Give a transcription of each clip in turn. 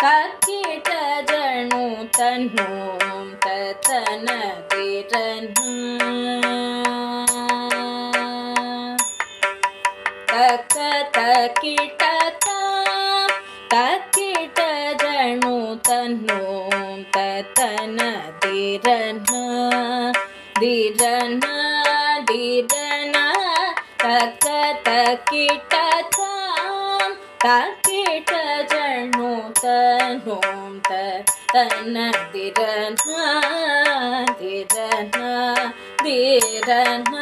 कथीटजु तनु कथनदीरनु कथकी तथा कथीटजु तनु दिरन् दिरन् दीरना कथकीट का தத்தன திரன் திரன் திரன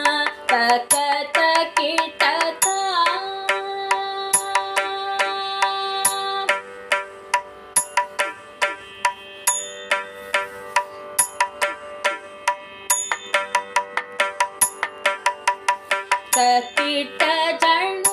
தக்க தக்கிட்ட தாம் தக்கிட்ட ஜனு தன்னோம் தத்தன திரன் திரன திரன தக்க தக்கிட்ட தாம் தக்கிட்ட ஜண்ணு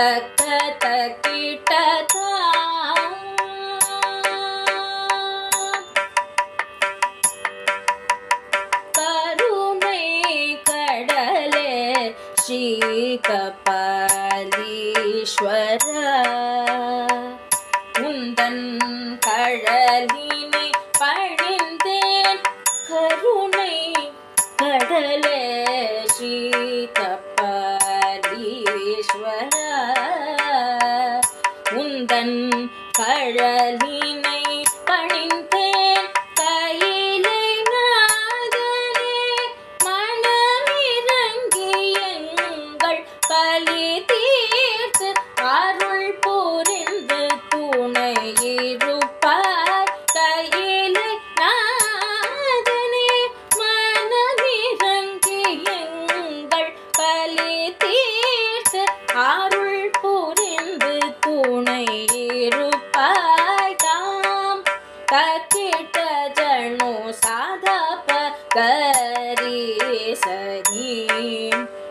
தக்க தக்கிட்ட கருணை கடலே ஸ்ரீ கபாலீஸ்வர உந்தன் கழலினை பழிந்தேன் கருணை கடலே ஸ்ரீ உந்தன் கழலின